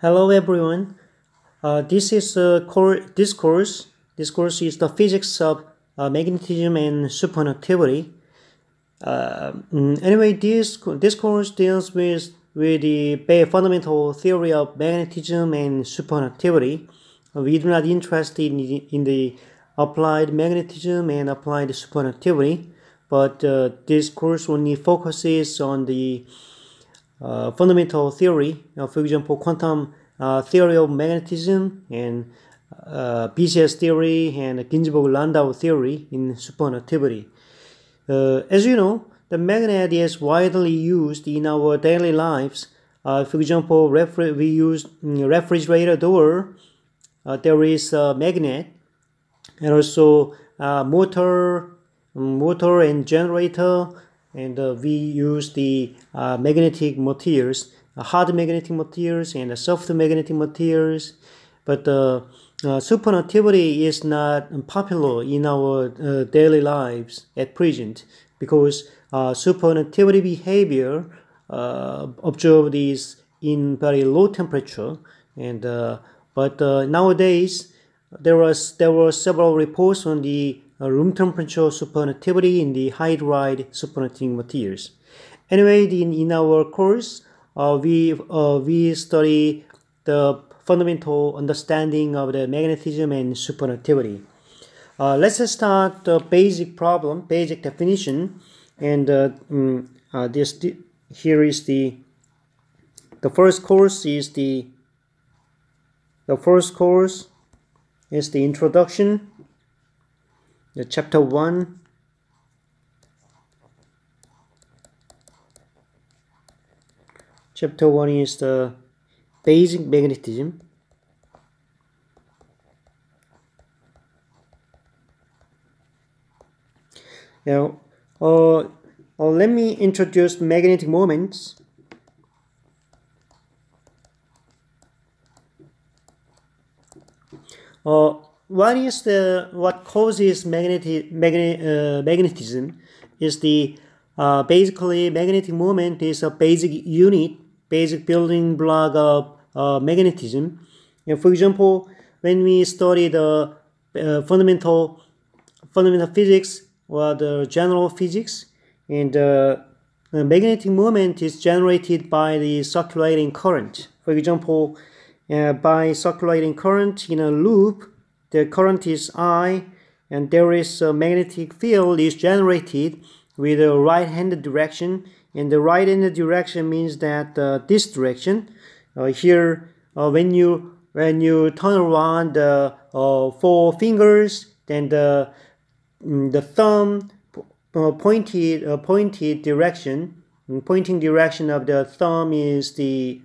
Hello everyone. Uh, this is a core, this course. This course is the physics of uh, magnetism and superconductivity. Uh, mm, anyway, this this course deals with with the fundamental theory of magnetism and superconductivity. We do not interested in, in the applied magnetism and applied superconductivity, but uh, this course only focuses on the uh, fundamental theory, for example, quantum uh, theory of magnetism and uh, BCS theory and Ginzburg-Landau theory in superconductivity. Uh, as you know, the magnet is widely used in our daily lives. Uh, for example, we use mm, refrigerator door. there is a magnet, and also motor, motor and generator and uh, we use the uh, magnetic materials, uh, hard magnetic materials and soft magnetic materials. But uh, superconductivity is not popular in our uh, daily lives at present because uh, superconductivity behavior observed is in very low temperature and but nowadays there was there were several reports on the room temperature superconductivity in the hydride superconducting materials. Anyway, in, in our course, uh, we, uh, we study the fundamental understanding of the magnetism and superconductivity. Uh, let's start the basic problem, basic definition, and uh, um, uh, this here is the the first course is the the first course is the introduction the chapter 1 chapter 1 is the basic magnetism. Now uh, uh, let me introduce magnetic moments. Uh, what is the what causes magnetic magnet, uh, magnetism is the uh, basically magnetic moment is a basic unit basic building block of uh, magnetism. And for example when we study the uh, fundamental fundamental physics or the general physics and uh, the magnetic moment is generated by the circulating current. For example uh, by circulating current in a loop the current is I and there is a magnetic field is generated with a right hand direction. And the right hand direction means that uh, this direction uh, here uh, when you when you turn around the uh, four fingers then the mm, the thumb uh, pointed uh, pointed direction mm, pointing direction of the thumb is the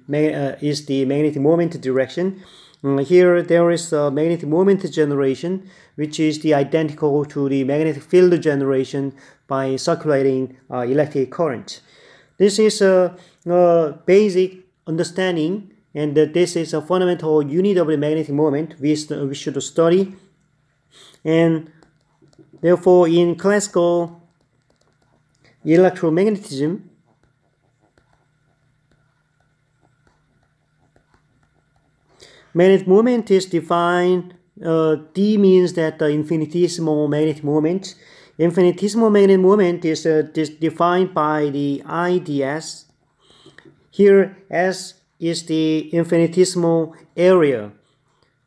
is the magnetic moment direction here there is a magnetic moment generation which is the identical to the magnetic field generation by circulating uh, electric current. This is a, a, basic understanding and this is a fundamental unit of the magnetic moment we, we should study and therefore in classical electromagnetism Magnetic moment is defined, uh, D means that the infinitesimal magnetic moment. Infinitesimal magnetic moment is uh, defined by the IDS. Here S is the infinitesimal area.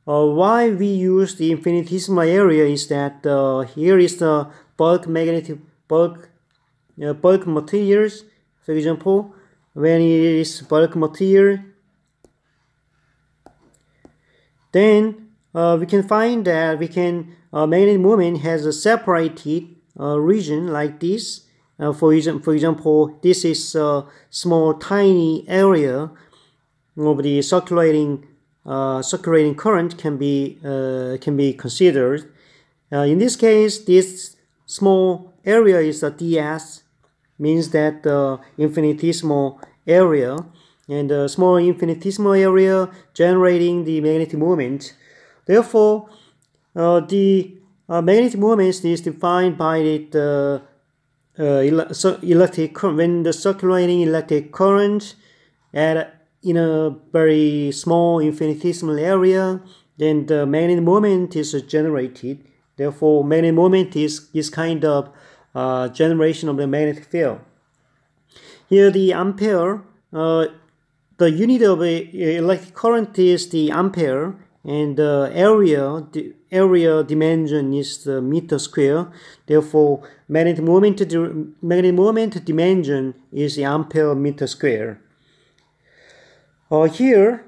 Uh, why we use the infinitesimal area is that uh, here is the bulk magnetic bulk uh, bulk materials. For example, when it is bulk material, then uh, we can find that we can uh, magnetic moment has a separated uh, region like this. Uh, for, example, for example, this is a small tiny area of the circulating uh, circulating current can be uh, can be considered. in this case, this small area is a ds, means that the infinitesimal area and a small infinitesimal area generating the magnetic moment. Therefore, uh, the uh, magnetic moment is defined by the uh, electric current when the circulating electric current at in a very small infinitesimal area, then the magnetic moment is generated. Therefore, magnetic moment is, is kind of uh, generation of the magnetic field. Here the ampere, uh, the unit of electric current is the ampere and the area, the area dimension is the meter square. Therefore, magnetic moment, magnetic moment dimension is the ampere meter square. Uh, here,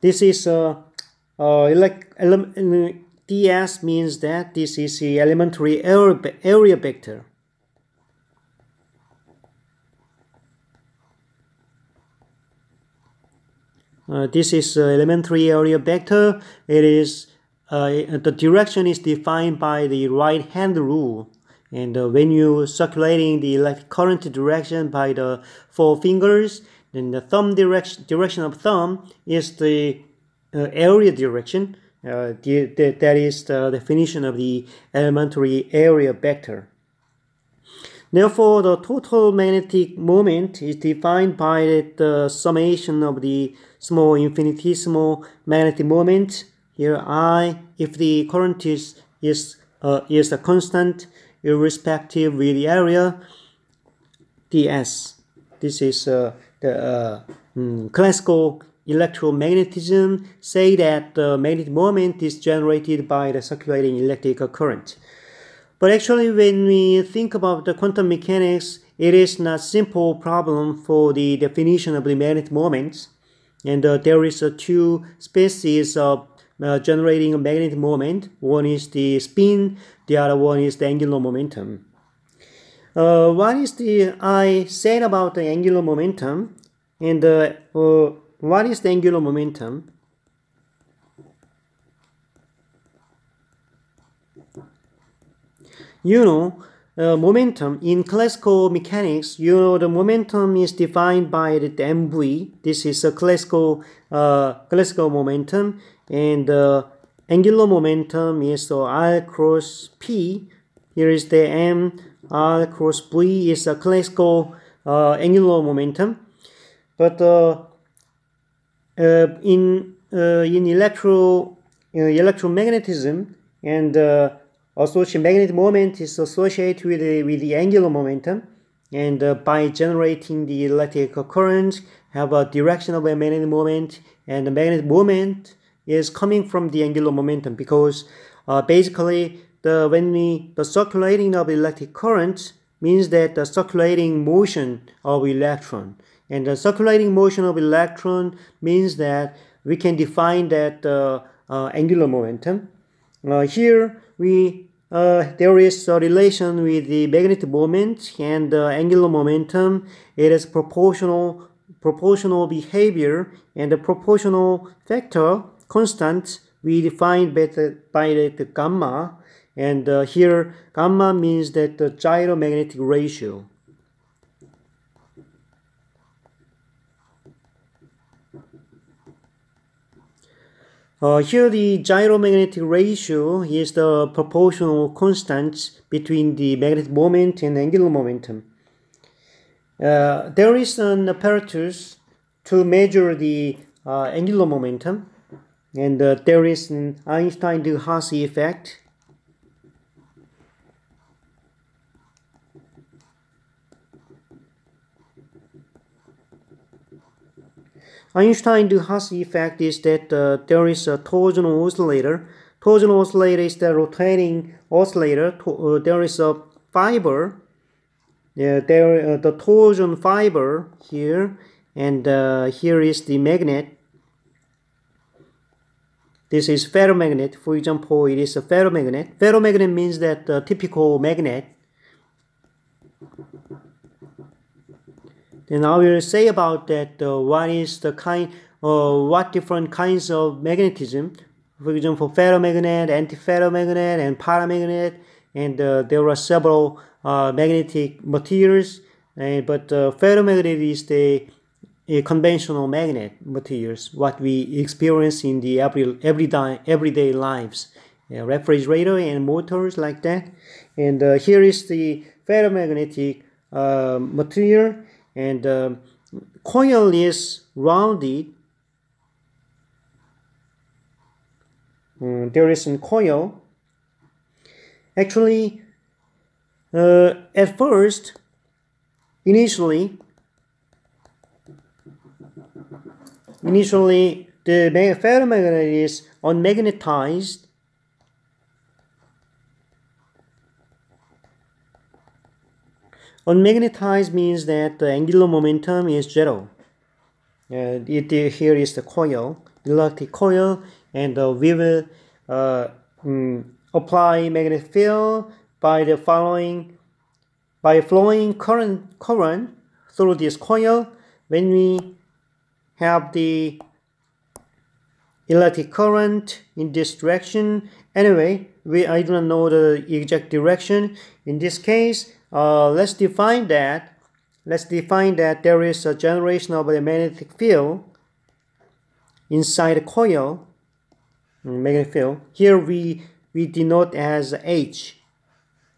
this is a uh, uh, like ds means that this is the elementary area vector. Uh, this is uh, elementary area vector. It is uh, the direction is defined by the right hand rule. And uh, when you circulating the electric current direction by the four fingers, then the thumb direction direction of thumb is the uh, area direction. The, the, that is the definition of the elementary area vector. Therefore, the total magnetic moment is defined by the summation of the small infinitesimal magnetic moment. Here, I, if the current is is uh, is a constant irrespective with the area, ds. This is uh, the uh, mm, classical electromagnetism. Say that the magnetic moment is generated by the circulating electric current. But actually, when we think about the quantum mechanics, it is not simple problem for the definition of the magnetic moments. And uh, there is uh, two species of uh, generating a magnetic moment. One is the spin, the other one is the angular momentum. What is the I said about the angular momentum? And what is the angular momentum? you know, uh, momentum in classical mechanics, you know, the momentum is defined by the mv. This is a classical uh, classical momentum, and uh, angular momentum is the r cross p. Here is the m. r cross v is a classical uh, angular momentum, but uh, uh, in in electro electromagnetism and associated magnetic moment is associated with the, with the angular momentum and uh, by generating the electric current have a direction of a magnetic moment and the magnetic moment is coming from the angular momentum because uh, basically the when we the circulating of electric current means that the circulating motion of electron and the circulating motion of electron means that we can define that uh, uh angular momentum. Uh, here we uh, there is a relation with the magnetic moment and the angular momentum. It is proportional proportional behavior and the proportional factor constant we define by the, by the gamma and uh, here gamma means that the gyromagnetic ratio. Uh, here the gyromagnetic ratio is the proportional constant between the magnetic moment and angular momentum. Uh, there is an apparatus to measure the uh, angular momentum and uh, there is an Einstein-de-Haas effect Einstein-de-Haas effect is that uh, there is a torsional oscillator. Torsional oscillator is the rotating oscillator. To, uh, there is a fiber. Yeah, there uh, the torsion fiber here, and uh, here is the magnet. This is ferromagnet. For example, it is a ferromagnet. Ferromagnet means that the typical magnet Then I will say about that uh, what is the kind, uh, what different kinds of magnetism. For example, ferromagnet, antiferromagnet, and paramagnet, and uh, there are several uh, magnetic materials. And, but uh, ferromagnet is the conventional magnet materials, what we experience in the every everyday everyday lives, refrigerator and motors like that. And uh, here is the ferromagnetic material and uh, coil is rounded. Mm, there is a coil. Actually, uh, at first, initially, initially the ferromagnet is unmagnetized Unmagnetized means that the angular momentum is zero. Uh, it, here is the coil, electric coil, and uh, we will uh, apply magnetic field by the following, by flowing current current through this coil. When we have the electric current in this direction, anyway, we I do not know the exact direction. In this case, uh, let's define that. Let's define that there is a generation of a magnetic field inside the coil, mm, magnetic field. Here we, we denote as H.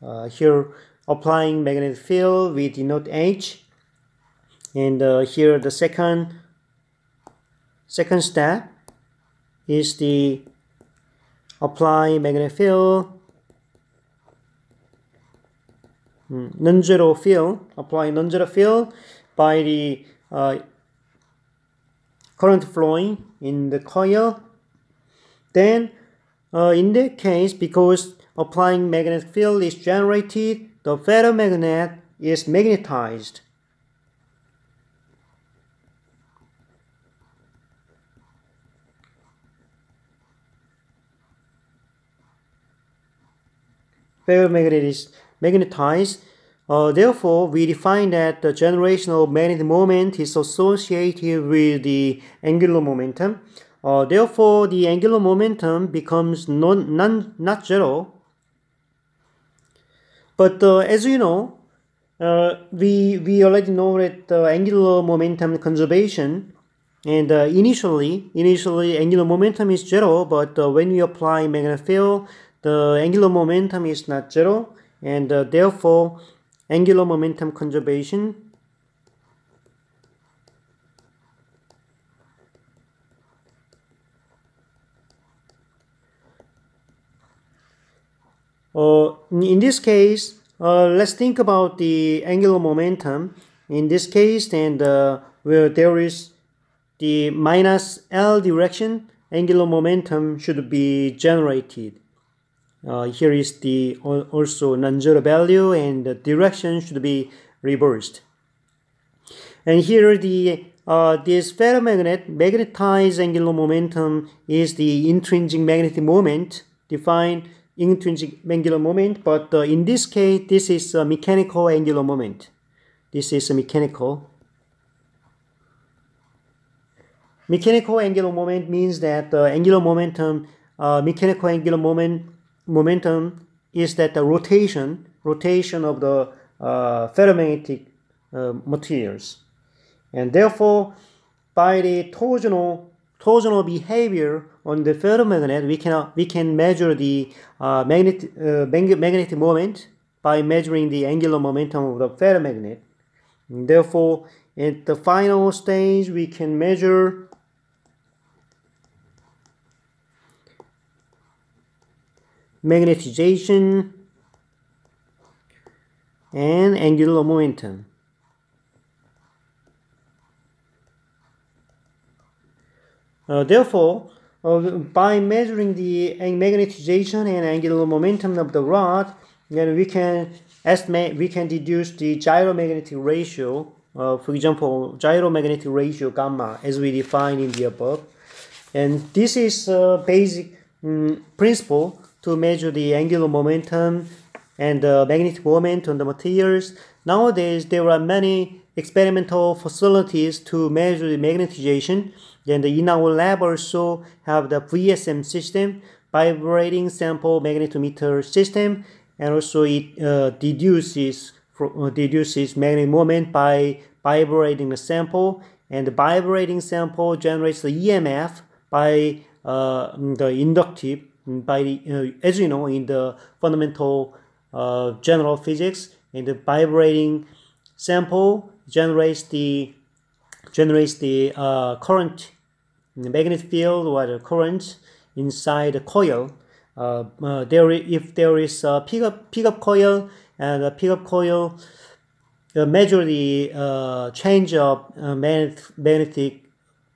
Uh, here applying magnetic field, we denote H. And uh, here the second, second step is the apply magnetic field non-zero field, apply non-zero field by the uh, current flowing in the coil. Then, uh, in that case, because applying magnetic field is generated, the ferromagnet is magnetized. Ferromagnet is magnetized. Uh, therefore, we define that the generation of magnetic moment is associated with the angular momentum. Uh, therefore, the angular momentum becomes non, non, not zero. But uh, as you know, uh, we, we already know that the angular momentum conservation and uh, initially, initially angular momentum is zero, but uh, when we apply magnetic field, the angular momentum is not zero and uh, therefore angular momentum conservation uh, in this case uh, let's think about the angular momentum. In this case and uh, where there is the minus L direction angular momentum should be generated uh, here is the also non-zero value and the direction should be reversed. And here the uh, this ferromagnet magnetized angular momentum is the intrinsic magnetic moment defined intrinsic angular moment but uh, in this case this is a mechanical angular moment this is a mechanical mechanical angular moment means that the angular momentum uh, mechanical angular moment momentum is that the rotation rotation of the uh, ferromagnetic uh, materials. And therefore by the torsional torsional behavior on the ferromagnet we can we can measure the uh, magnet, uh, magnetic moment by measuring the angular momentum of the ferromagnet. And therefore at the final stage we can measure magnetization, and angular momentum. Uh, therefore, uh, by measuring the magnetization and angular momentum of the rod, then we can estimate, we can deduce the gyromagnetic ratio, uh, for example, gyromagnetic ratio gamma as we defined in the above. And this is a basic um, principle to measure the angular momentum and the magnetic moment on the materials. Nowadays, there are many experimental facilities to measure the magnetization. And in our lab also have the VSM system, vibrating sample magnetometer system, and also it uh, deduces uh, deduces magnetic moment by vibrating the sample, and the vibrating sample generates the EMF by uh, the inductive by the, as you know in the fundamental uh, general physics in the vibrating sample generates the generates the uh, current, the magnetic field or the current inside the coil. Uh, uh, there, if there is a pickup pickup coil and a pickup coil uh, measure the uh, change of magnetic, magnetic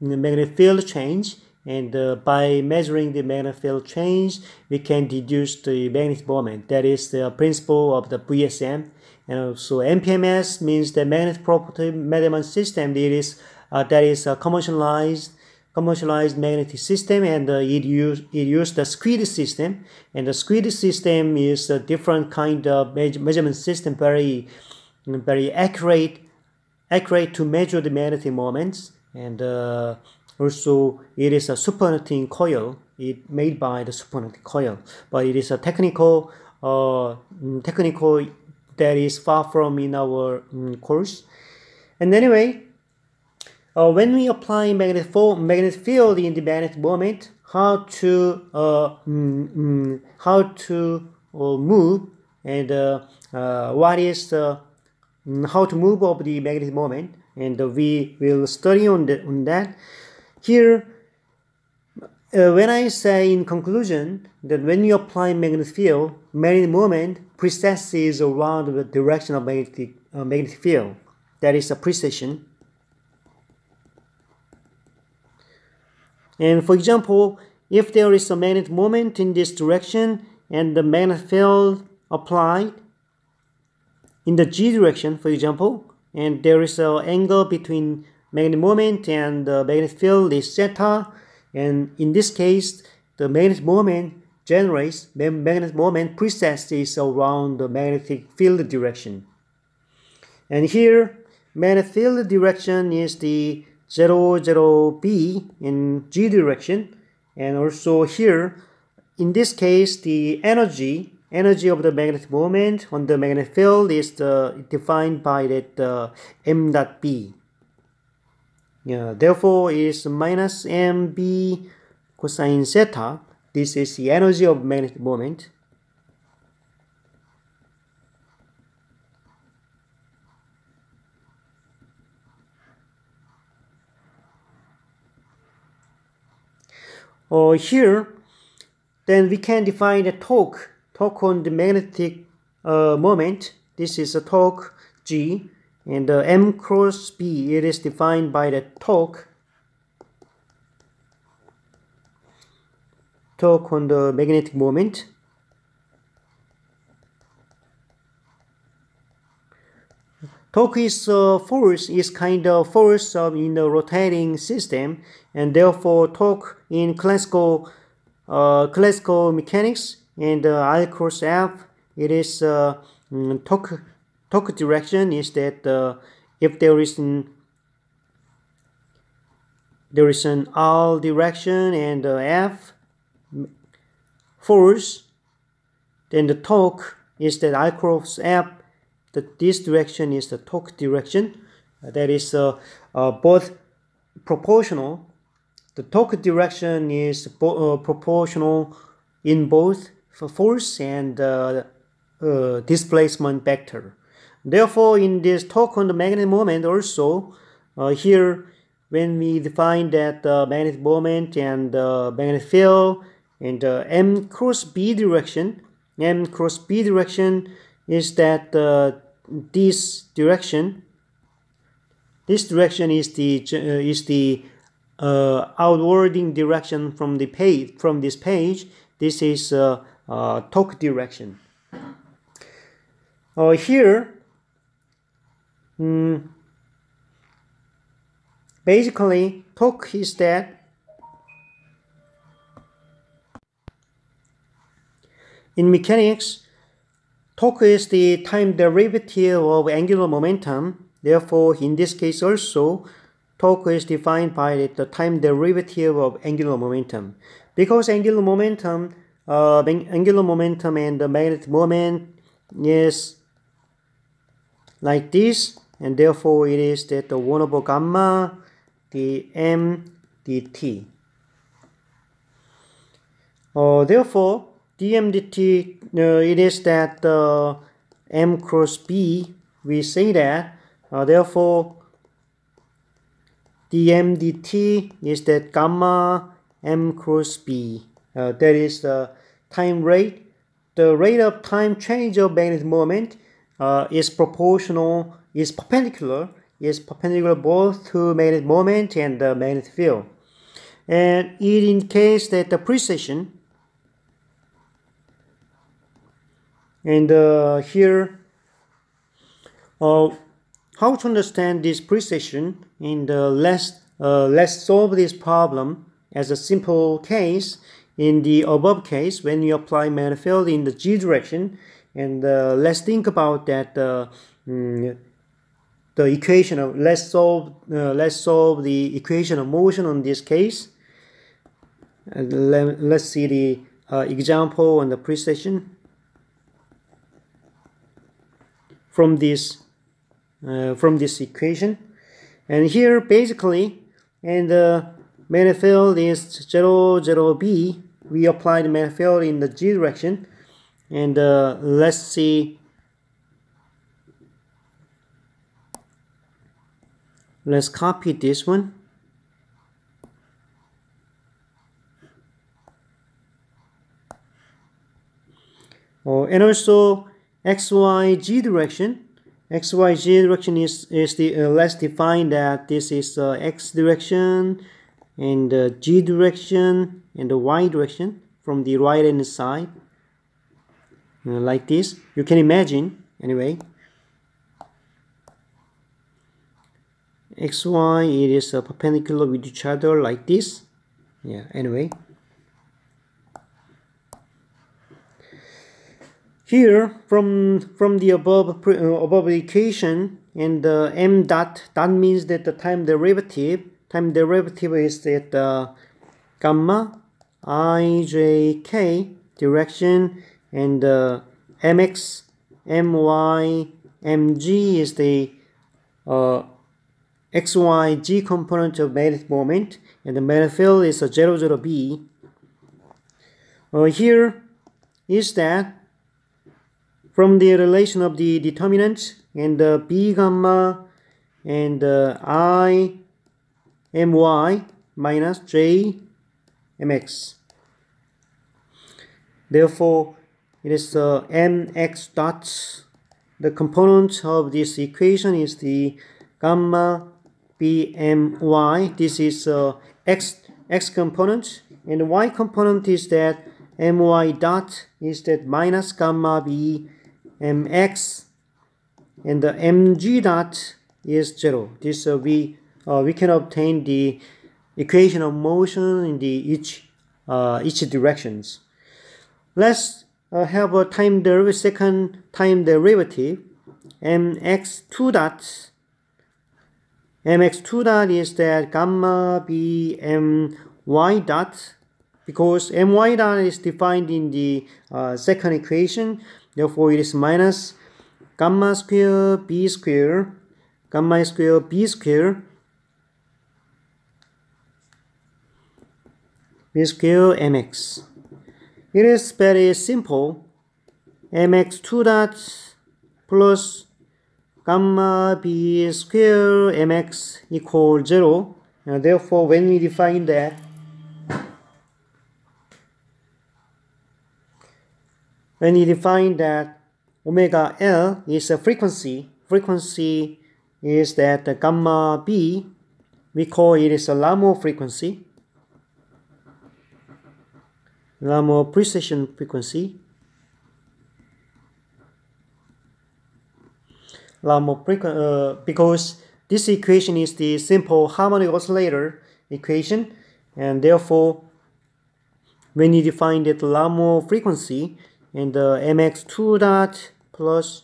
magnetic field change and uh, by measuring the magnetic field change we can deduce the magnetic moment. That is the principle of the VSM and also MPMS means the magnetic property measurement system. That is uh, that is a commercialized commercialized magnetic system and uh, it use it used the SQUID system. And the SQUID system is a different kind of measurement system very very accurate accurate to measure the magnetic moments. And uh, also it is a superconducting coil. It made by the superconducting coil. But it is a technical uh, technical that is far from in our um, course. And anyway uh, when we apply magnetic, magnetic field in the magnetic moment, how to uh, mm, mm, how to uh, move and uh, uh, what is the mm, how to move of the magnetic moment, and we will study on, the, on that. Here, uh, when I say in conclusion that when you apply magnetic field, magnetic moment precesses around the direction of magnetic magnetic field. That is a precession. And for example, if there is a magnetic moment in this direction and the magnetic field applied in the g direction, for example, and there is an angle between magnetic moment and the magnetic field is theta, and in this case, the magnetic moment generates magnetic moment precesses around the magnetic field direction. And here, magnetic field direction is the 0, 0, B in G direction. And also here, in this case, the energy, energy of the magnetic moment on the magnetic field is the, defined by that uh, M dot B. Yeah, therefore, is minus MB cosine theta. This is the energy of magnetic moment. or here, then we can define the torque, torque on the magnetic uh, moment. This is a torque G, and the M cross B, it is defined by the torque, torque on the magnetic moment. Torque is uh, force is kind of force of in the rotating system, and therefore torque in classical uh, classical mechanics and uh, I cross F it is uh, mm, torque torque direction is that uh, if there is an there is an R direction and uh, F force then the torque is that I cross F that this direction is the torque direction. Uh, that is uh, uh, both proportional. The torque direction is uh, proportional in both force and uh, uh, displacement vector therefore in this torque on the magnetic moment also here when we define that the magnetic moment and the magnetic field and the m cross b direction m cross b direction is that uh, this direction this direction is the uh, is the uh, outwarding direction from the page from this page. This is uh, uh, torque direction. Uh, here mm, basically torque is that in mechanics torque is the time derivative of angular momentum. Therefore, in this case also, torque is defined by the time derivative of angular momentum. Because angular momentum, uh, angular momentum and the magnetic moment is like this, and therefore it is that the 1 over gamma the m dt. Uh, therefore, dm dt, uh, it is that uh, m cross b, we say that, uh, therefore, dm dt is that gamma m cross b. Uh, that is the time rate. The rate of time change of magnetic moment uh, is proportional, is perpendicular, is perpendicular both to magnetic moment and the magnetic field. And it indicates that the precession and uh, here uh, how to understand this precession and uh, let's, let's solve this problem as a simple case in the above case when you apply magnetic field in the g direction and uh, let's think about that uh, mm, the equation of let's solve uh, let's solve the equation of motion on this case. Let, let's see the uh, example on the precession from this uh, from this equation. And here basically and the manifold is 0 0 b we apply the manifold in the g direction. And uh, let's see let's copy this one. Oh, and also xyz direction. Xyz direction is is the uh, let's define that this is uh, x direction and the g direction and the y direction from the right hand side. Uh, like this. You can imagine anyway xy it is perpendicular with each other like this. Yeah anyway. Here from from the above uh, above equation and the uh, m dot that means that the time derivative time derivative is that uh, gamma i j k direction and uh, mx, my, mg is the uh, xy, g component of magnetic moment, and the magnetic field is a 0, 0, b. Uh, here is that from the relation of the determinant and the b gamma and uh, i my minus j mx. Therefore, it is uh, mx dot. The component of this equation is the gamma bmy. This is uh, x x component, and the y component is that my dot is that minus gamma b mx, and the mg dot is zero. This uh, we uh, we can obtain the equation of motion in the each uh, each directions. Let's uh, have a time derivative, second time derivative, mx2 dot. Mx2 dot is that gamma b m y dot because my dot is defined in the uh, second equation. Therefore, it is minus gamma square b square gamma square b square b square mx. It is very simple. mx2 dot plus gamma b square mx equal 0. And therefore, when we define that, when we define that omega L is a frequency, frequency is that the gamma b, we call it is a Larmor frequency. Larmor precession frequency. Larmor uh, because this equation is the simple harmonic oscillator equation and therefore when you define that Larmor frequency and the mx2 dot plus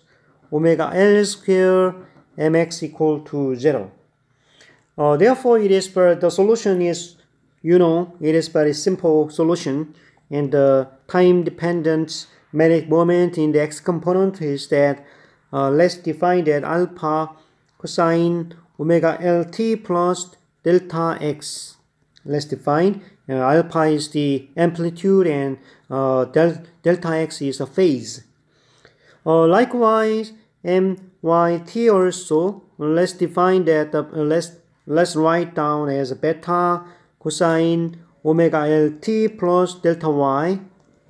omega L square mx equal to 0. Uh, therefore, it is the solution is, you know, it is very simple solution and the time dependent magnetic moment in the x component is that uh, let's define that alpha cosine omega lt plus delta x. Let's define uh, alpha is the amplitude and uh, del delta x is a phase. Uh, likewise myt also let's define that uh, let's let's write down as beta cosine omega lt plus delta y.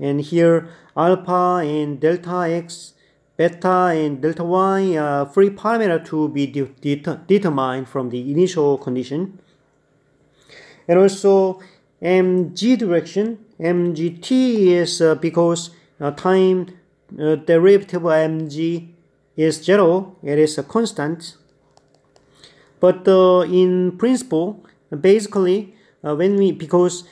And here alpha and delta x beta and delta y are free parameter to be de de determined from the initial condition. And also mg direction mgt is uh, because uh, time uh, derivative of mg is zero it is a constant. But uh, in principle basically uh, when we because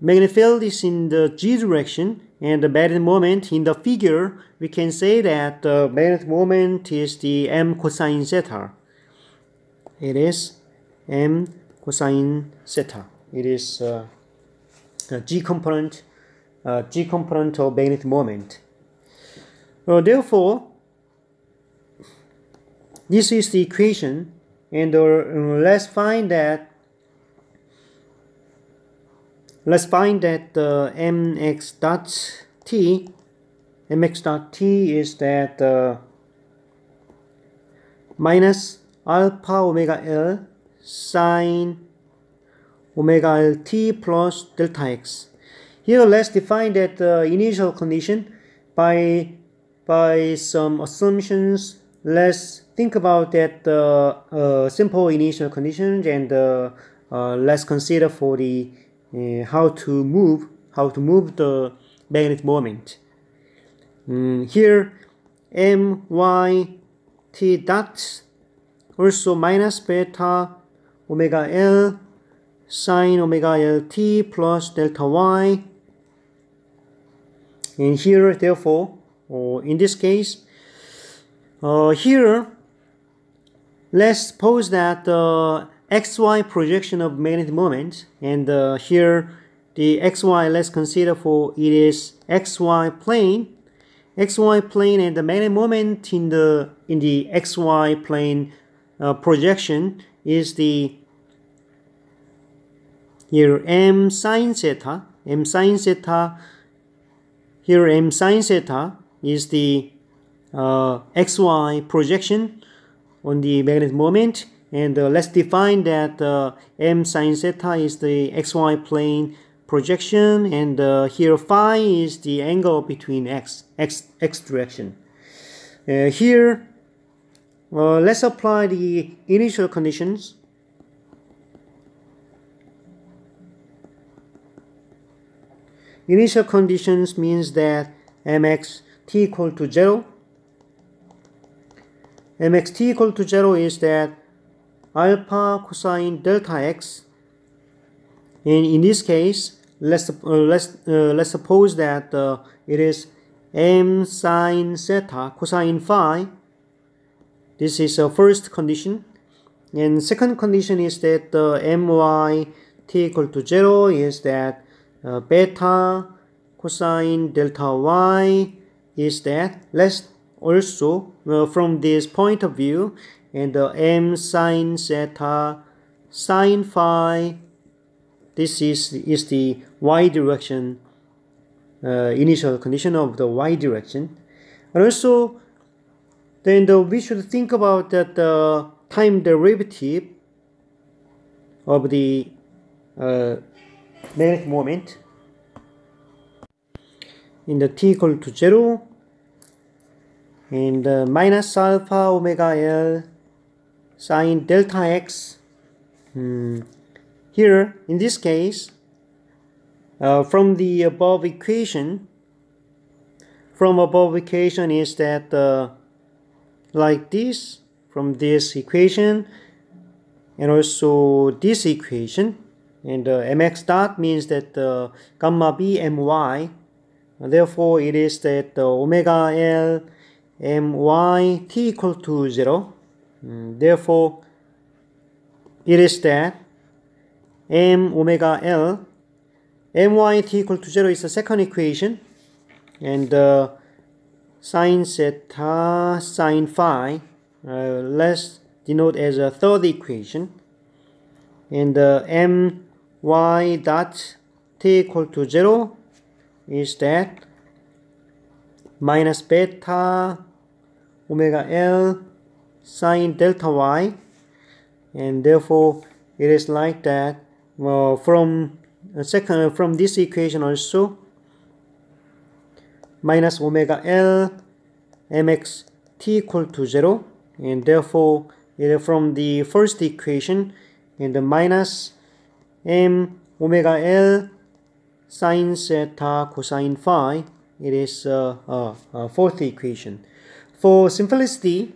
magnetic field is in the g direction and the magnetic moment in the figure we can say that the magnetic moment is the m cosine zeta. It is m cosine zeta. It is uh, g component uh, g component of magnetic moment. Uh, therefore this is the equation. And uh, let's find that let's find that uh, mx dot t mx dot t is that uh, minus alpha omega l sine omega l t plus delta x. Here let's define that uh, initial condition by by some assumptions. Let's think about that uh, uh, simple initial conditions and uh, uh, let's consider for the uh, how to move how to move the magnetic moment. Mm, here m y t dot also minus beta omega l sine omega l t plus delta y and here therefore or in this case uh, here let's suppose that the xy projection of magnetic moment and uh, here the xy let's consider for it is xy plane. Xy plane and the magnetic moment in the in the xy plane uh, projection is the here m sine theta m sine theta here m sine theta is the uh, xy projection on the magnetic moment and uh, let's define that uh, m sine theta is the xy plane projection and uh, here phi is the angle between x, x, x direction. Uh, here, uh, let's apply the initial conditions. Initial conditions means that mx t equal to 0 mx t equal to 0 is that alpha cosine delta x. And in this case let's uh, let's uh, let's suppose that uh, it is m sine theta cosine phi. This is a first condition. And second condition is that uh, my t equal to 0 is that uh, beta cosine delta y is that. Let's also uh, from this point of view and the m sine theta sine phi. This is is the y direction uh, initial condition of the y direction. And also then the, we should think about that the time derivative of the uh, magnetic moment in the t equal to 0 and uh, minus alpha omega L sine delta x. Hmm. here in this case uh, from the above equation from above equation is that uh, like this from this equation and also this equation and uh, mx dot means that uh, gamma b my therefore it is that uh, omega l my t equal to 0 mm, therefore it is that m omega l my t equal to 0 is the second equation and uh, sine theta sine phi uh, let's denote as a third equation and uh, m y dot t equal to 0 is that minus beta omega L sine delta y and therefore it is like that well, from uh, second from this equation also minus omega L mx t equal to 0 and therefore it from the first equation and the minus m omega L sine theta cosine phi it is uh, uh, uh, fourth equation. For simplicity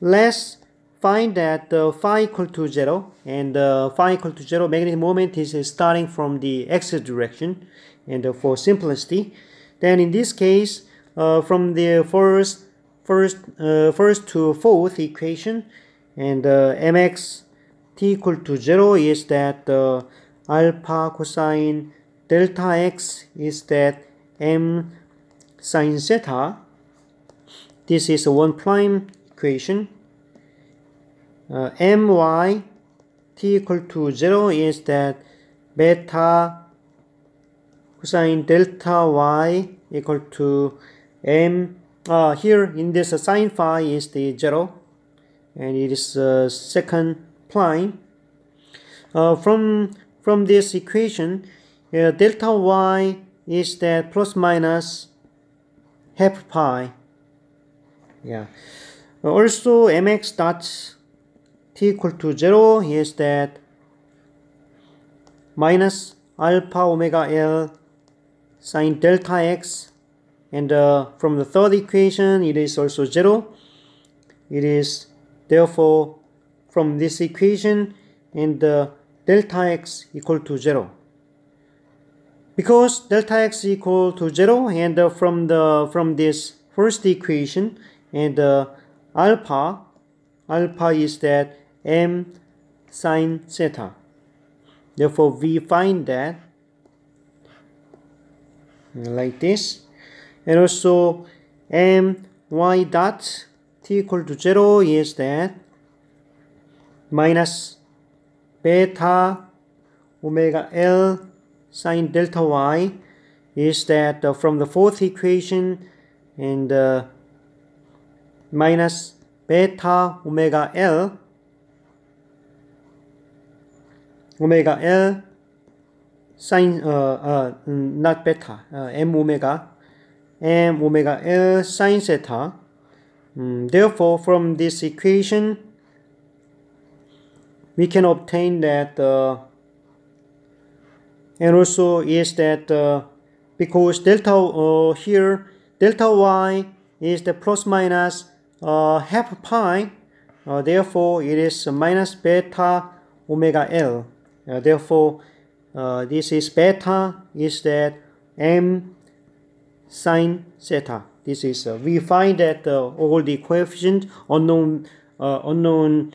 let's find that uh, phi equal to 0 and uh, phi equal to 0 magnetic moment is starting from the x direction. And uh, for simplicity then in this case uh, from the first first uh, first to fourth equation and uh, mx t equal to 0 is that alpha cosine delta x is that m sine theta this is a one prime equation uh, my t equal to 0 is that beta cosine delta y equal to m. Uh, here in this uh, sine phi is the 0 and it is uh, second prime. Uh, from from this equation uh, delta y is that plus minus half pi. Yeah also mx dot t equal to 0 is that minus alpha omega L sine delta x. And uh, from the third equation it is also 0 it is therefore from this equation and uh, delta x equal to 0 because delta x equal to 0 and uh, from the from this first equation and uh, alpha alpha is that m sine theta. Therefore, we find that like this. And also, m y dot t equal to 0 is that minus beta omega L sine delta y is that uh, from the fourth equation and uh, minus beta omega L omega L sine uh, uh, not beta uh, m omega m omega L sine theta. Um, therefore from this equation we can obtain that uh, and also is that uh, because delta uh, here delta y is the plus minus half pi uh, therefore it is minus beta omega L uh, therefore, uh, this is beta is that m sine theta. This is uh, we find that all the coefficient unknown unknown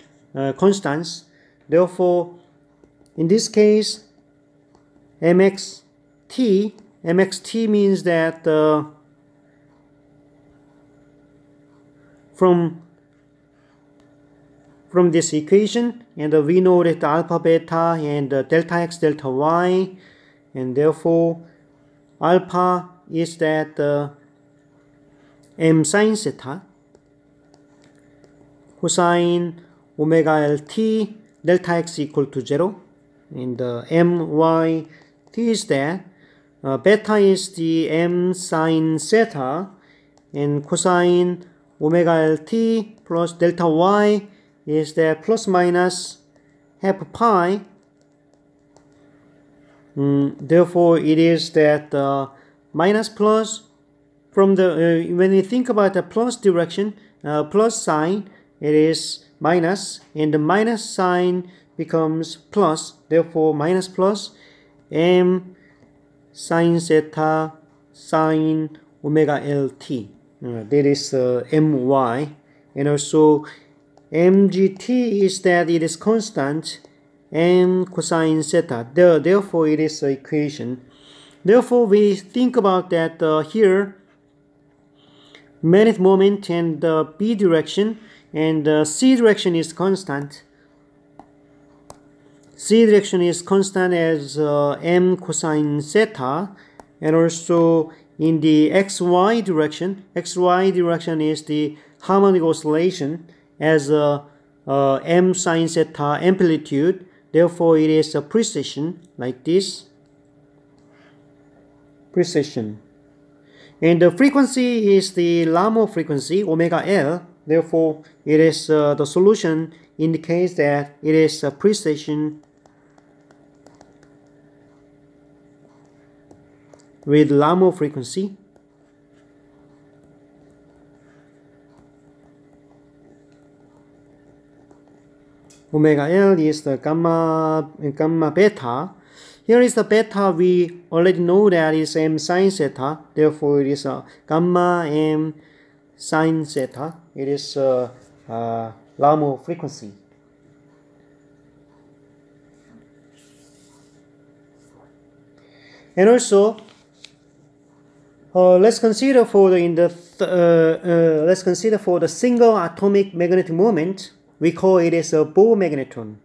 constants. Therefore, in this case, mxt mxt means that uh, from from this equation and we know that alpha beta and delta x delta y and therefore alpha is that uh, m sine theta cosine omega lt delta x equal to 0 and uh, my t is that uh, beta is the m sine theta and cosine omega lt plus delta y is that plus minus half pi. Mm, therefore, it is that uh, minus plus from the uh, when you think about the plus direction, uh, plus sign, it is minus, and the minus sign becomes plus. Therefore, minus plus m sine theta sine omega lt. Uh, that is uh, my, and also mgt is that it is constant m cosine theta. there, Therefore, it is an equation. Therefore, we think about that uh, here, magnetic moment and the uh, b direction and the uh, c direction is constant. c direction is constant as uh, m cosine theta and also in the xy direction, xy direction is the harmonic oscillation as a, a m sine theta amplitude Therefore, it is a precession like this. Precession. And the frequency is the Larmor frequency, omega L. Therefore, it is uh, the solution indicates that it is a precession with Larmor frequency. Omega L is the gamma, gamma beta. Here is the beta, we already know that is m sine theta, therefore it is a gamma m sine theta. It is uh, uh, a, a Larmor frequency. And also, uh, let's consider for the in the th uh, uh, let's consider for the single atomic magnetic moment. We call it as a Bohr magneton.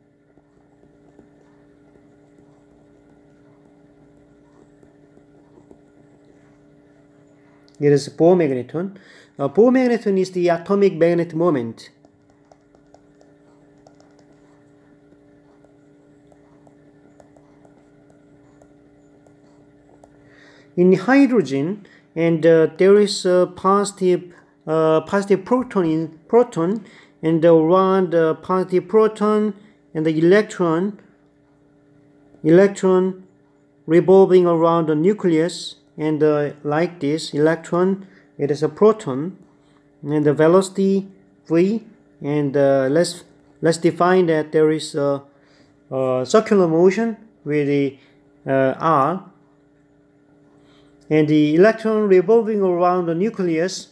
It is Bohr magneton. A Bohr magneton is the atomic magnetic moment. In hydrogen, and uh, there is a positive uh, positive proton in proton, and around the positive proton and the electron electron revolving around the nucleus and uh, like this electron it is a proton and the velocity v and uh, let's let's define that there is a, a circular motion with the uh, r and the electron revolving around the nucleus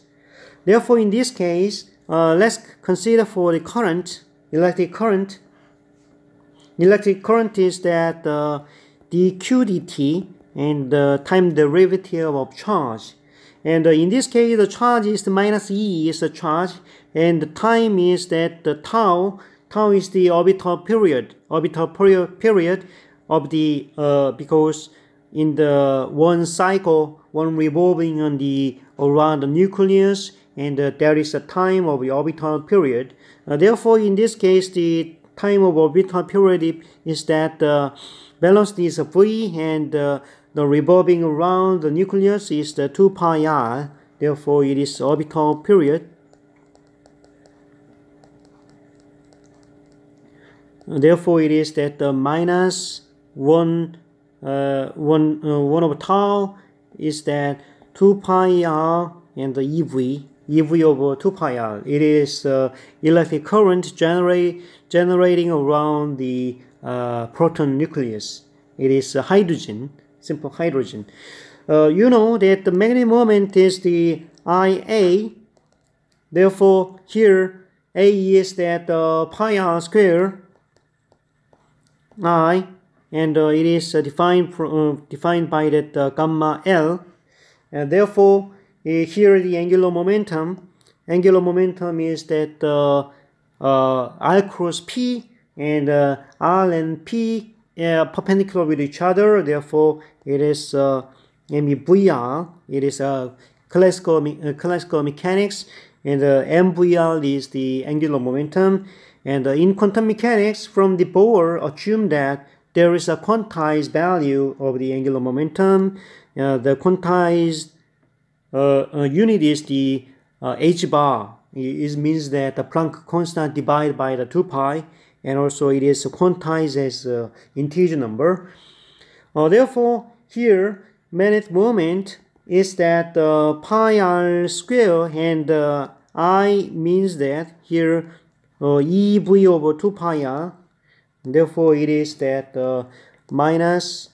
therefore in this case uh, let's consider for the current electric current electric current is that uh, the qdt and the time derivative of charge and uh, in this case, the charge is the minus e is the charge, and the time is that the tau. Tau is the orbital period, orbital period period of the uh, because in the one cycle, one revolving on the around the nucleus, and uh, there is a time of the orbital period. Uh, therefore, in this case, the time of orbital period is that the velocity is v and uh, the revolving around the nucleus is the 2 pi r, therefore it is orbital period. Therefore it is that the minus 1, uh, 1, uh, 1 over tau is that 2 pi r and the EV, EV over 2 pi r. It is uh, electric current generate, generating around the uh, proton nucleus. It is hydrogen simple hydrogen. Uh, you know that the magnetic moment is the Ia. Therefore, here A is that uh, pi r square I, and uh, it is uh, defined uh, defined by that gamma L. And therefore, here the angular momentum. Angular momentum is that R cross P and R and P perpendicular with each other. Therefore, it is uh, MVR. It is uh, classical uh, classical mechanics, and uh, MVR is the angular momentum. And uh, in quantum mechanics, from the Bohr, assume that there is a quantized value of the angular momentum. Uh, the quantized uh, uh, unit is the uh, h bar. It means that the Planck constant divided by the 2 pi and also it is quantized as an integer number. Uh, therefore, here magnetic moment is that uh, pi r square and uh, i means that here uh, ev over 2 pi r. Therefore, it is that uh, minus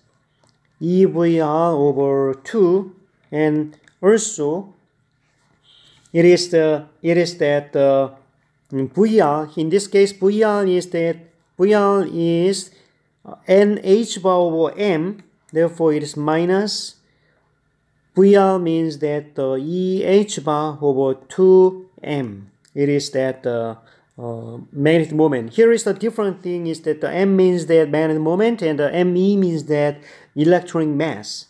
evr over 2 and also it is the it is that uh, VR, in this case, VR is that VR is NH bar over M, therefore it is minus VR means that uh, EH bar over 2M. It is that uh, uh, magnetic moment. Here is the different thing is that the M means that magnetic moment and the ME means that electronic mass.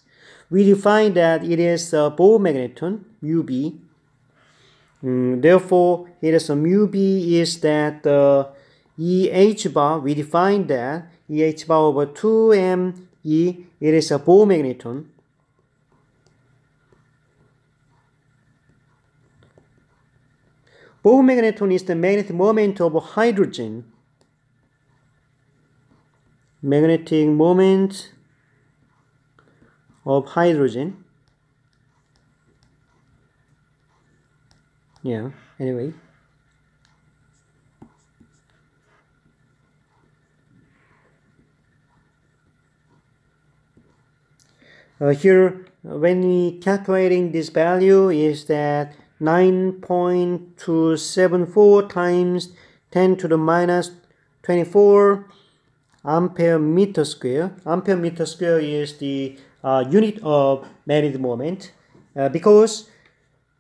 We define that it is a Bohr magneton, UB, Mm, therefore, it is a mu b is that uh, EH bar, we define that EH bar over 2ME, it is a Bohr magneton. Bohr magneton is the magnetic moment of hydrogen. Magnetic moment of hydrogen. Yeah, anyway. Uh, here, when we calculating this value is that 9.274 times 10 to the minus 24 ampere meter square. Ampere meter square is the uh, unit of magnetic moment uh, because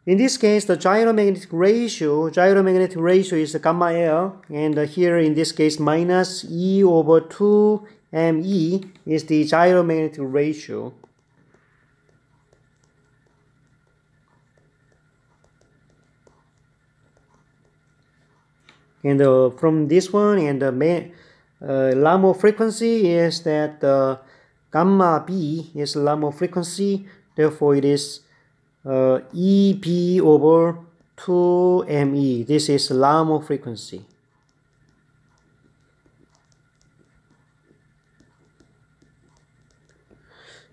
in this case the gyromagnetic ratio gyromagnetic ratio is gamma L and here in this case minus E over 2 ME is the gyromagnetic ratio. And uh, from this one and the main uh, Larmor frequency is that uh, gamma b is Larmor frequency. Therefore it is uh, eb over 2me this is Larmor frequency.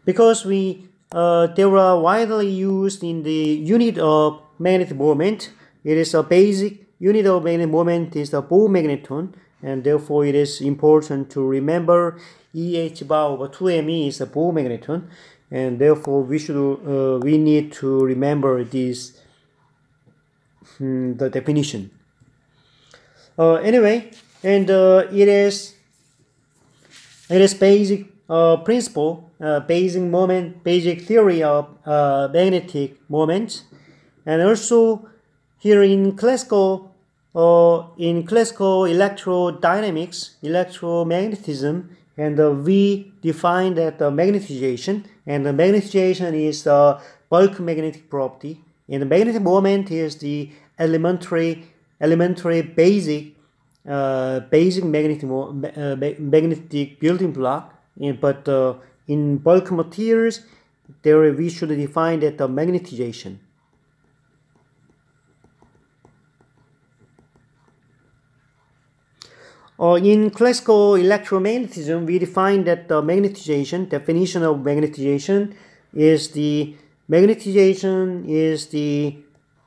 Because we uh, they were widely used in the unit of magnetic moment it is a basic unit of magnetic moment is the Bohr magneton, and therefore it is important to remember EH bar over 2ME is a Bohr magneton, and therefore we should uh, we need to remember this hmm, the definition. Uh, anyway, and uh, it is it is basic uh, principle, uh, basic moment, basic theory of uh, magnetic moments, and also here in classical or in classical electrodynamics, electromagnetism, and uh, we define that the magnetization, and the magnetization is the bulk magnetic property, and the magnetic moment is the elementary, elementary basic, uh, basic magnetic, uh, magnetic building block. but uh, in bulk materials, there we should define that the magnetization. Uh, in classical electromagnetism, we define that the magnetization, definition of magnetization is the magnetization is the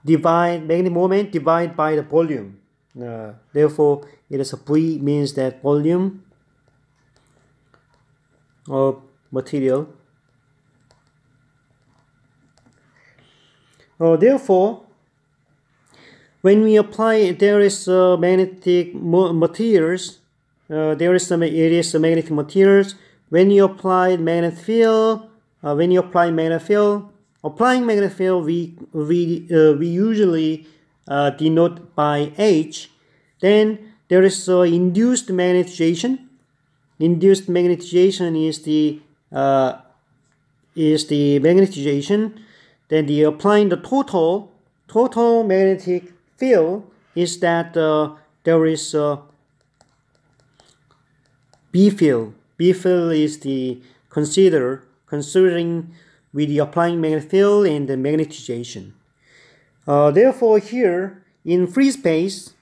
divide magnetic moment divided by the volume. Uh, therefore, it is a V means that volume of material. Uh, therefore, when we apply there is uh, magnetic materials uh, there is some it is magnetic materials. When you apply magnetic field uh, when you apply magnetic field applying magnetic field we we uh, we usually uh, denote by H. Then there is uh, induced magnetization. Induced magnetization is the is the magnetization. Then the applying the total total magnetic field is that uh, there is a B field. B field is the consider considering with the applying magnetic field and the magnetization. Uh, therefore, here in free space,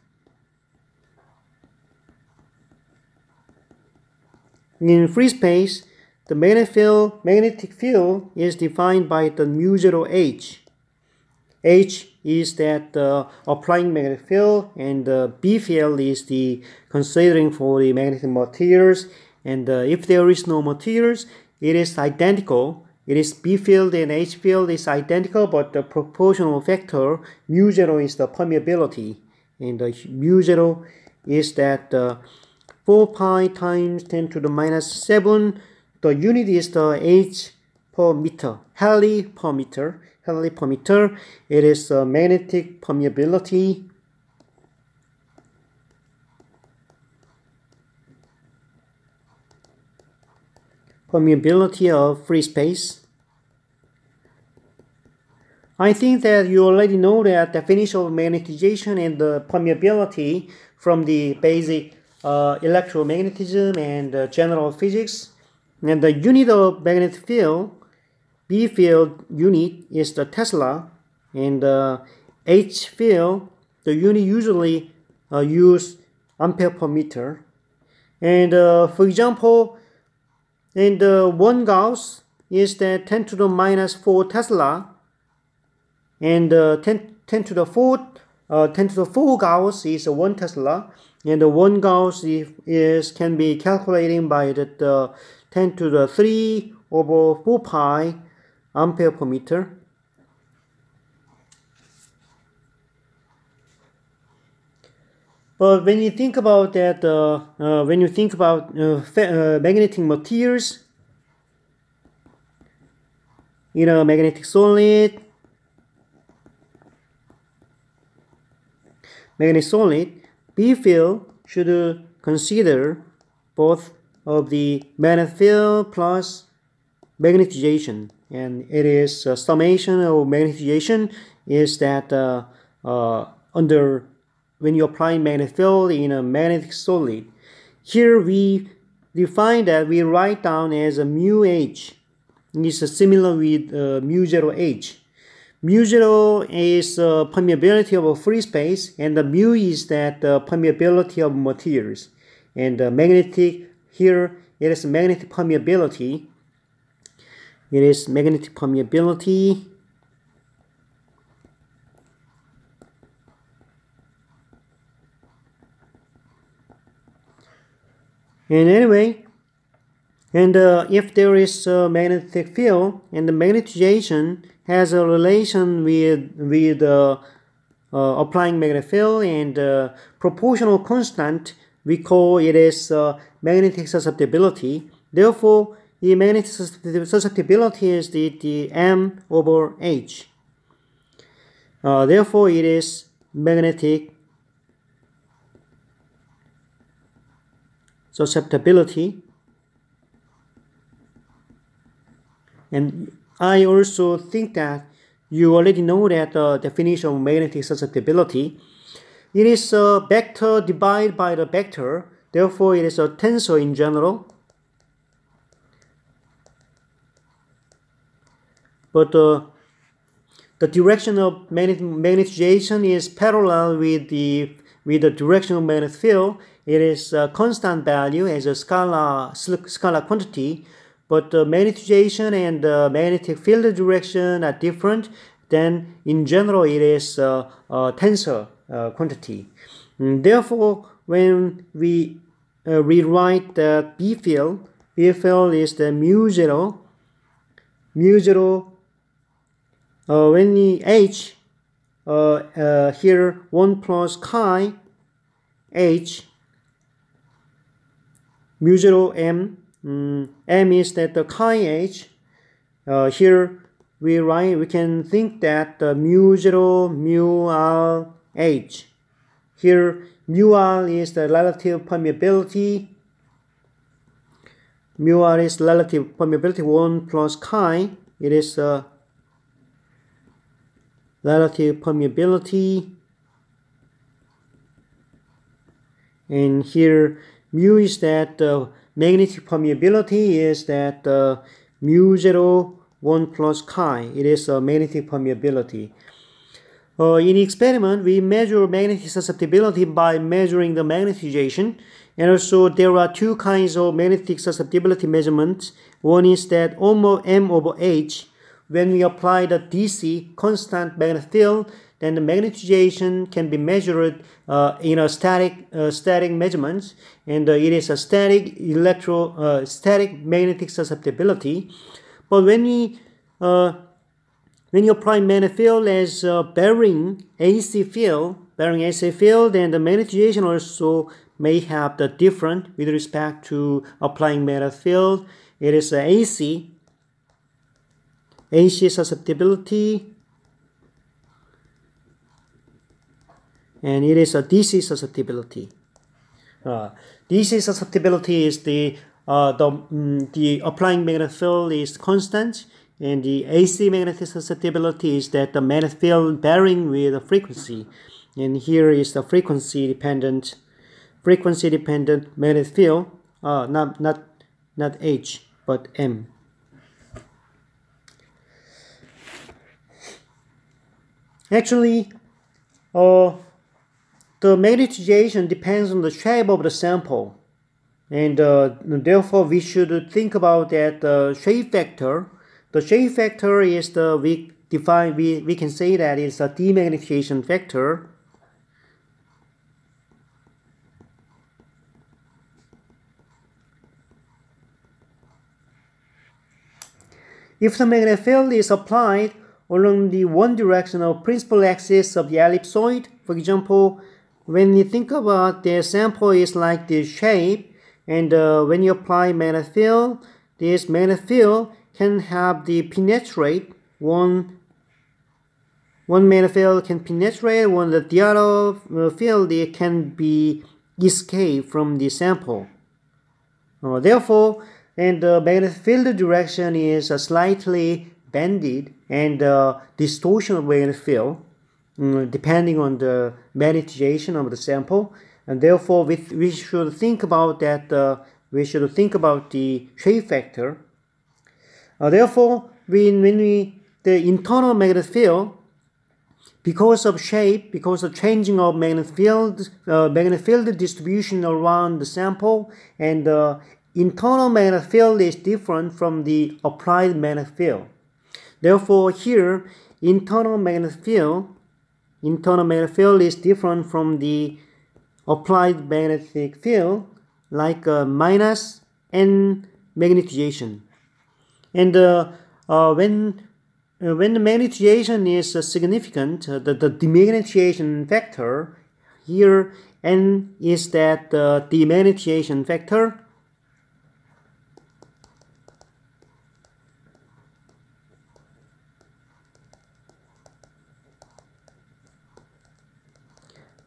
in free space, the magnetic field, magnetic field is defined by the mu zero H. H is that uh, applying magnetic field and uh, B field is the considering for the magnetic materials. And uh, if there is no materials it is identical. It is B field and H field is identical but the proportional factor mu zero is the permeability. And the mu zero is that uh, 4 pi times 10 to the minus 7 the unit is the H per meter Henry per meter meter. It is a magnetic permeability. Permeability of free space. I think that you already know the definition of magnetization and the permeability from the basic uh, electromagnetism and uh, general physics. And the unit of magnetic field, B field unit is the Tesla, and the H field, the unit usually uh, use ampere per meter. And uh, for example, in the 1 Gauss is the 10 to the minus 4 Tesla, and uh, 10, 10 to the 4 uh, 10 to the 4 Gauss is 1 Tesla, and the 1 Gauss is, is can be calculated by the, the 10 to the 3 over 4 pi ampere per meter. But when you think about that, uh, uh, when you think about uh, uh magnetic materials, you know, magnetic solid, magnetic solid, B field should consider both of the magnetic field plus magnetization and it is uh, summation of magnetization is that uh, uh, under when you apply magnetic field in a magnetic solid here we define that we write down as a mu h. It's similar with uh, mu 0 h. Mu 0 is uh, permeability of a free space and the mu is that the permeability of materials. And the magnetic here it is magnetic permeability it is magnetic permeability. And anyway, and uh, if there is a magnetic field and the magnetization has a relation with with uh, uh, applying magnetic field and uh, proportional constant, we call it as uh, magnetic susceptibility. Therefore, the magnetic susceptibility is the, the m over h. Uh, therefore, it is magnetic susceptibility. And I also think that you already know that the definition of magnetic susceptibility. It is a vector divided by the vector. Therefore, it is a tensor in general. But uh, the direction of magnetization is parallel with the with the direction of magnetic field. It is a constant value as a scalar scalar quantity, but the magnetization and the magnetic field direction are different. Then, in general, it is a, a tensor uh, quantity. And therefore, when we uh, rewrite the B field, B field is the mu zero, mu zero uh, when the h uh, uh, here 1 plus chi h mu 0 m mm, m is that the chi h uh, here we write we can think that the mu 0 mu r h here mu r is the relative permeability. Mu r is relative permeability 1 plus chi. It is uh, relative permeability. And here mu is that the magnetic permeability is that uh, mu 0 1 plus chi. It is a magnetic permeability. Uh, in experiment we measure magnetic susceptibility by measuring the magnetization. And also there are two kinds of magnetic susceptibility measurements. One is that m over h when we apply the DC constant magnetic field, then the magnetization can be measured uh, in a static uh, static measurements, and uh, it is a static electro uh, static magnetic susceptibility. But when we uh, when you apply magnetic field as a bearing AC field, bearing AC field, then the magnetization also may have the different with respect to applying magnetic field. It is AC AC susceptibility and it is a DC susceptibility. Uh, DC susceptibility is the uh, the um, the applying magnetic field is constant, and the AC magnetic susceptibility is that the magnetic field varying with the frequency, and here is the frequency dependent frequency dependent magnetic field. Uh, not not not H but M. Actually, uh, the magnetization depends on the shape of the sample, and uh, therefore we should think about that uh, shape factor. The shape factor is the we define we, we can say that it's a demagnetization factor. If the magnetic field is applied along the one directional principal axis of the ellipsoid. For example, when you think about the sample is like this shape, and uh, when you apply magnetic field, this magnetic field can have the penetrate one one magnetic field can penetrate one the other uh, field it can be escape from the sample. Uh, therefore, and the magnetic field direction is uh, slightly bended and uh, distortion of magnetic field um, depending on the magnetization of the sample and therefore we, we should think about that uh, we should think about the shape factor uh, therefore when, when we the internal magnetic field because of shape, because of changing of magnetic field, uh, magnetic field distribution around the sample, and the uh, internal magnetic field is different from the applied magnetic field. Therefore, here, internal magnetic field, internal magnetic field is different from the applied magnetic field, like uh, minus n magnetization. And uh, uh, when uh, when the magnetization is uh, significant, the, the demagnetization factor here n is that the demagnetization factor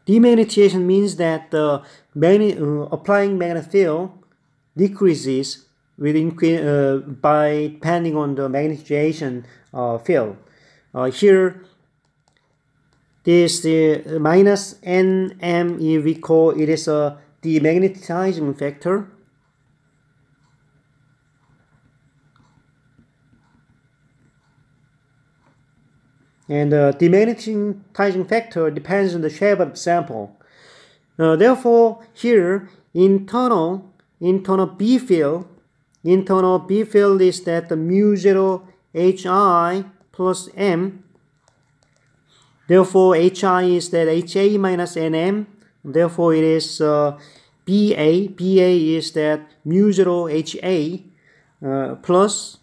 Demagnetization means that the uh, applying magnetic field decreases with uh, by depending on the magnetization uh, field. Uh, here, this the minus nm if we call it is a demagnetizing factor and the uh, demagnetizing factor depends on the shape of the sample. Uh, therefore, here internal internal B field internal B field is that the mu zero Hi plus m. Therefore, Hi is that Ha minus Nm. Therefore, it is uh, Ba. Ba is that mu zero Ha uh, plus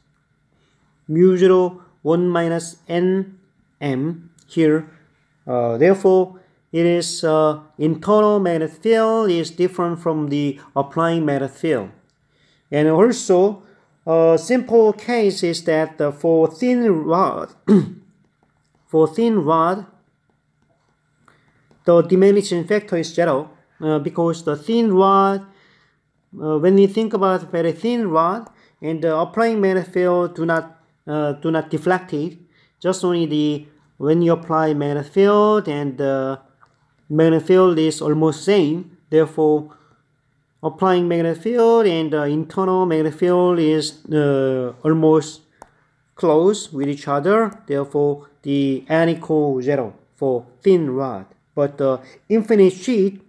mu zero 1 minus n M here. Uh, therefore, it is uh, internal magnetic field is different from the applying magnetic field. And also, a simple case is that for thin rod, for thin rod, the diminishing factor is zero uh, because the thin rod, uh, when you think about very thin rod, and the applying magnetic field do not uh, do not deflect it, just only the when you apply magnetic field and the magnetic field is almost same therefore applying magnetic field and the internal magnetic field is uh, almost close with each other therefore the n equal zero for thin rod. But the infinite sheet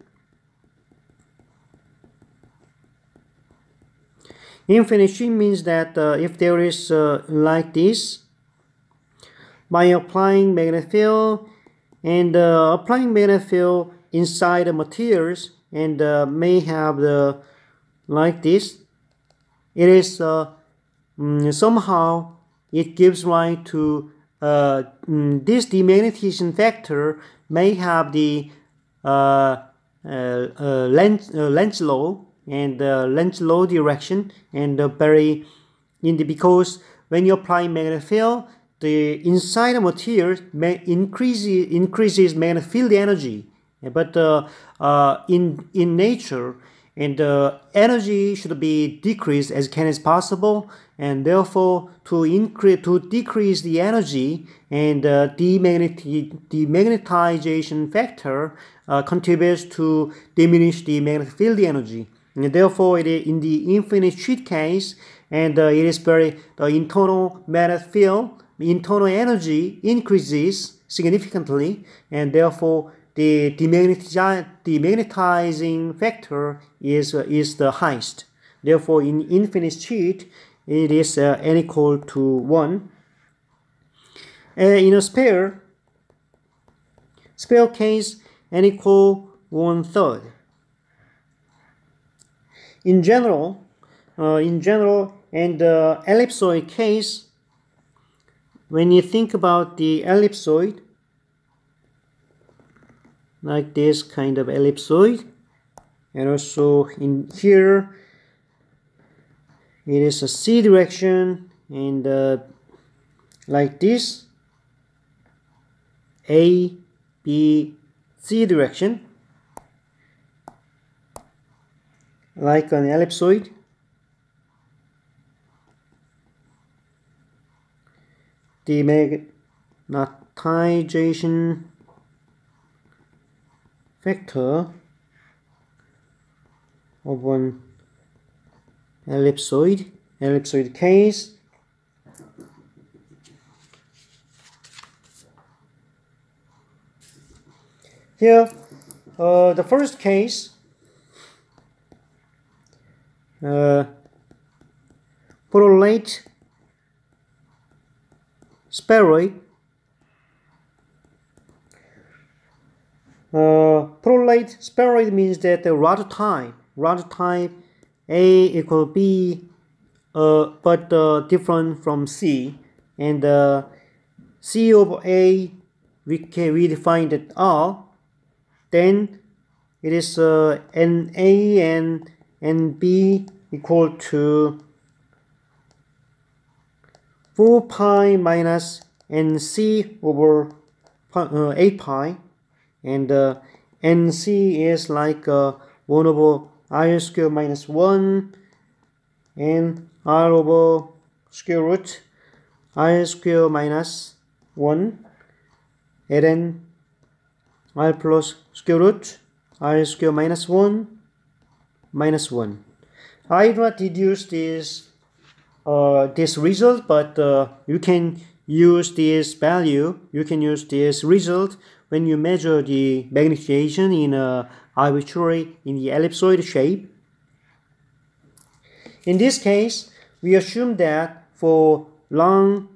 infinite sheet means that uh, if there is uh, like this by applying magnetic field and uh, applying magnetic field inside the materials and uh, may have the like this. It is uh, mm, somehow it gives rise to uh, mm, this demagnetization factor may have the uh, uh, uh, length, uh, length law and length law direction and very in the because when you apply magnetic field the inside material may increase increases magnetic field energy. But uh, uh, in in nature and the energy should be decreased as can as possible and therefore to increase to decrease the energy and uh, demagneti- demagnetization factor uh, contributes to diminish the magnetic field energy. And therefore it in the infinite sheet case and uh, it is very the internal magnetic field internal energy increases significantly and therefore the demagnetizing factor is, uh, is the highest. Therefore, in infinite sheet, it is uh, n equal to 1. Uh, in a sphere, sphere case, n equal 1 third. In general, uh, in general, and the ellipsoid case, when you think about the ellipsoid, like this kind of ellipsoid and also in here it is a C direction and uh, like this A B C direction like an ellipsoid the magnetization vector of one ellipsoid, ellipsoid case. Here, uh, the first case, uh, prolate spheroid Uh, prolate. Spheroid means that the rod type, rod type A equal B, uh, but uh, different from C, and uh, C of A we can we define that R, then it is uh, NA and NB equal to 4 pi minus NC over uh, 8 pi and uh, NC is like uh, 1 over r square minus 1 and r over square root r square minus 1 and then r plus square root r square minus 1 minus 1. I do not deduce this uh, this result but uh, you can use this value you can use this result when you measure the magnification in a arbitrary in the ellipsoid shape. In this case, we assume that for long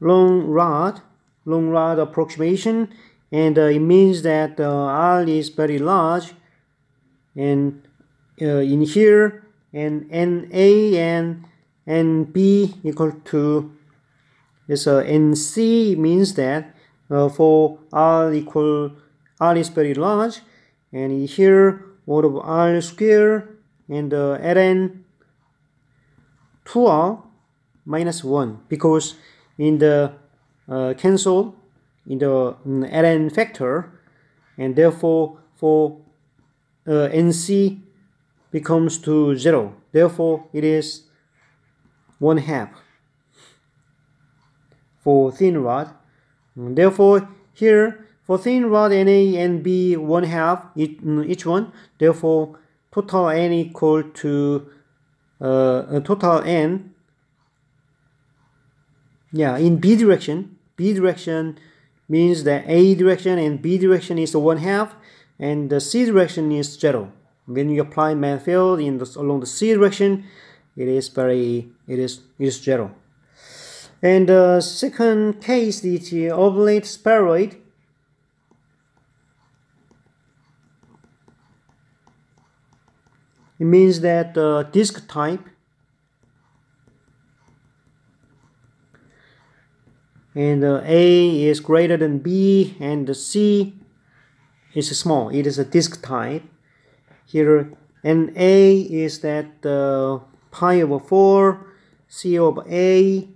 long rod, long rod approximation, and uh, it means that uh, R is very large, and uh, in here, and NA and NB equal to uh, NC means that uh, for r equal r is very large and here what of r square and uh, ln 2r minus 1 because in the uh, cancel in the ln factor and therefore for uh, nc becomes to 0 therefore it is 1 half for thin rod Therefore, here for thin rod Na and B one half each, one. Therefore, total N equal to uh, total N. Yeah, in B direction, B direction means that A direction and B direction is one half, and the C direction is zero. When you apply magnetic field in the, along the C direction, it is very it is it is zero. And the second case is the oblate spheroid. It means that the disk type and the A is greater than B and the C is small. It is a disk type. Here and A is that the pi over 4, C over A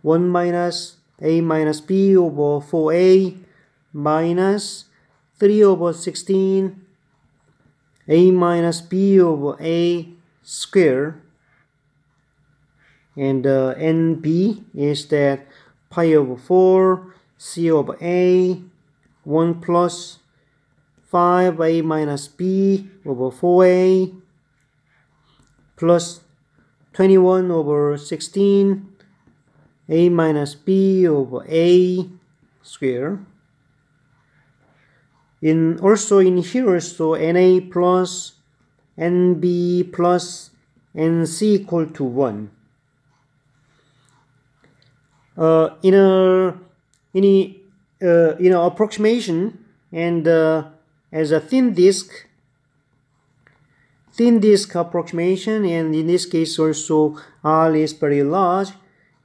1 minus a minus b over 4a minus 3 over 16 a minus b over a square. And uh, nb is that pi over 4 c over a 1 plus 5a minus b over 4a plus 21 over 16 a minus b over a square. In also in here so na plus nb plus nc equal to 1 uh, in a in a uh, in a approximation and uh, as a thin disk thin disk approximation and in this case also R is very large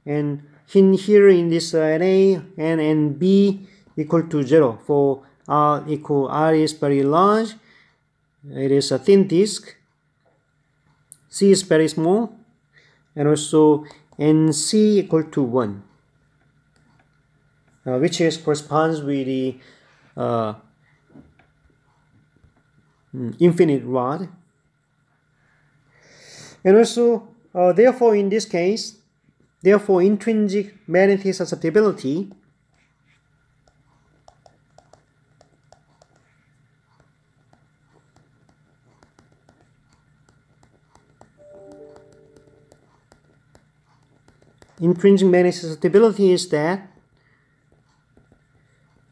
and in here in this uh, NA and NB equal to 0 for R equal R is very large. It is a thin disk. C is very small. And also NC equal to 1 uh, which is corresponds with the uh, infinite rod. And also uh, therefore in this case therefore intrinsic magnetic susceptibility intrinsic magnetic susceptibility is that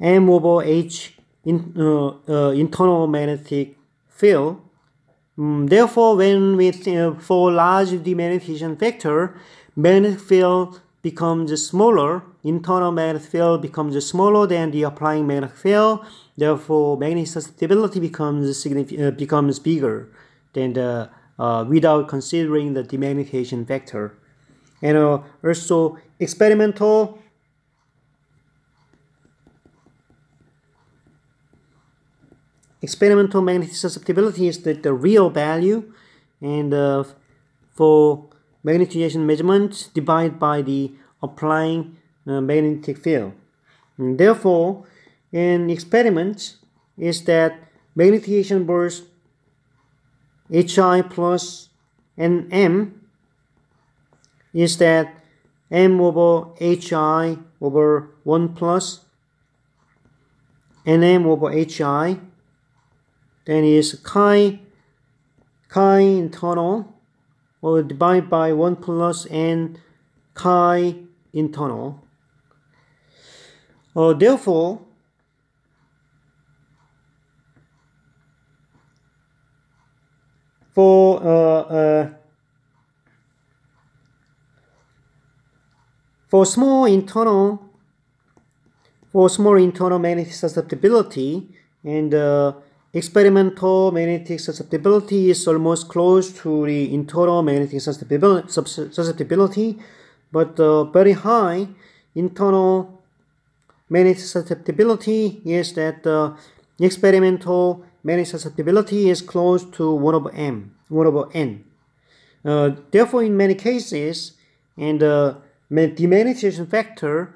m over h in, uh, uh, internal magnetic field. Um, therefore, when we uh, for large demagnetization factor, magnetic field becomes smaller. Internal magnetic field becomes smaller than the applying magnetic field. Therefore, magnetic susceptibility becomes uh, becomes bigger than the uh, without considering the demagnetization factor. And uh, also experimental experimental magnetic susceptibility is the, the real value and uh, for magnetization measurement divided by the applying uh, magnetic field. And therefore, in experiment is that magnetization burst Hi plus Nm is that m over Hi over 1 plus Nm over Hi then is chi chi internal or divide by 1 plus n chi internal. Uh, therefore, for uh, uh, for small internal for small internal magnetic susceptibility and uh, experimental magnetic susceptibility is almost close to the internal magnetic susceptibility, but uh, very high internal magnetic susceptibility is that the experimental magnetic susceptibility is close to 1 over m, 1 over n. Uh, therefore, in many cases, and uh, the magnetization factor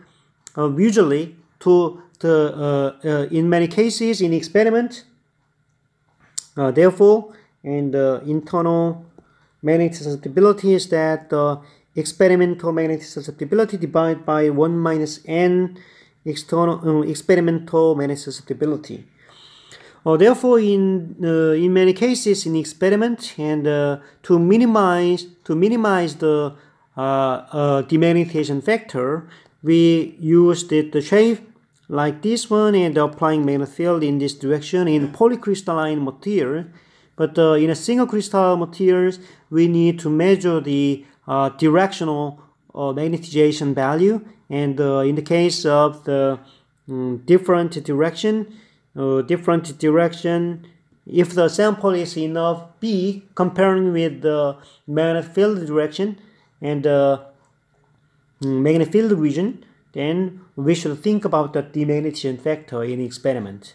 uh, usually to the uh, uh, in many cases in experiment uh, therefore, and the internal magnetic susceptibility is that the experimental magnetic susceptibility divided by 1 minus n external uh, experimental magnetic susceptibility. Uh, therefore, in uh, in many cases in experiment and uh, to minimize to minimize the uh, uh, demagnetization factor, we used the shape like this one and applying magnetic field in this direction in polycrystalline material. But uh, in a single crystal materials, we need to measure the uh, directional uh, magnetization value. And uh, in the case of the um, different direction, uh, different direction, if the sample is enough B comparing with the magnetic field direction and uh, mm, magnetic field region, then we should think about the demagnetization factor in experiment.